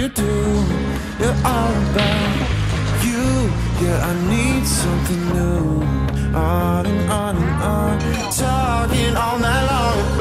you do. You're all about you. Yeah, I need something new. On and on and on, talking all night long.